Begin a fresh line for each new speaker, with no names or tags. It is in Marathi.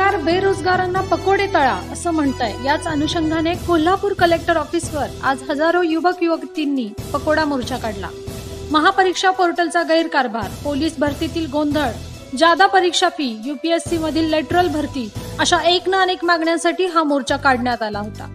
बेरोजगारांना पकोडे तळा असं म्हणतंय. याच अनुषंगाने कोल्हापूर कलेक्टर ऑफिसवर आज हजारो युवक युवतींनी पकोडा मोर्चा काढला. महापरीक्षा पोर्टलचा गैरकारभार पोलीस भरतीतील गोंधळ जादा परीक्षा फी युपीएससी मधील लेटरल भरती अशा एक ना अनेक मागण्यांसाठी हा मोर्चा काढण्यात आला होता.